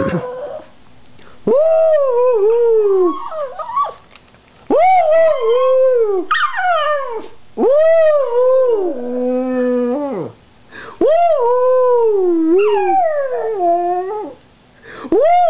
woo woo